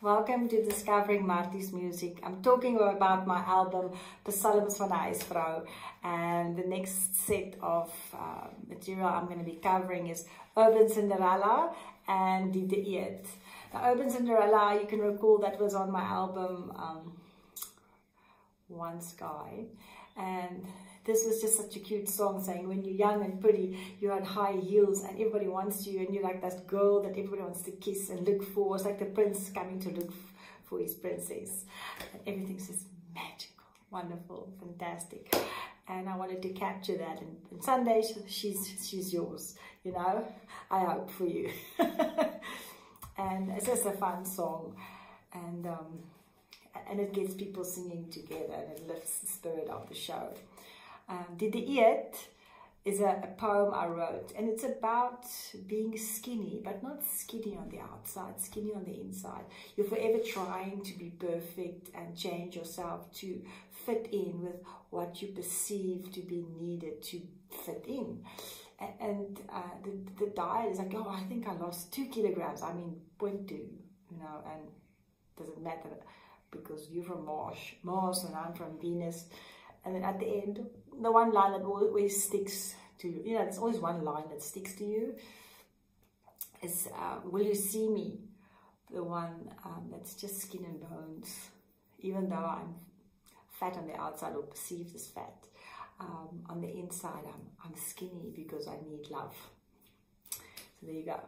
Welcome to Discovering Marthie's Music. I'm talking about my album, The Psalms van Huisvrou. And the next set of uh, material I'm going to be covering is Urban Cinderella and Die Diet. Now, Urban Cinderella, you can recall that was on my album, um, One Sky. And this was just such a cute song saying when you're young and pretty, you're on high heels and everybody wants you and you're like that girl that everybody wants to kiss and look for. It's like the prince coming to look for his princess. And everything's just magical, wonderful, fantastic. And I wanted to capture that. And, and Sunday, she's, she's yours, you know, I hope for you. and it's just a fun song. And, um, and it gets people singing together and it lifts the spirit of the show. Um, Die Diet is a, a, poem I wrote and it's about being skinny, but not skinny on the outside, skinny on the inside. You're forever trying to be perfect and change yourself to fit in with what you perceive to be needed to fit in. And, and uh, the, the diet is like, oh, I think I lost two kilograms. I mean, point two, you know, and doesn't matter because you're from Mars, Mars and I'm from Venus. And then at the end, the one line that always sticks to you, you know, always one line that sticks to you, is, uh, will you see me? The one um, that's just skin and bones, even though I'm fat on the outside or perceived as fat. Um, on the inside, I'm, I'm skinny because I need love. So there you go.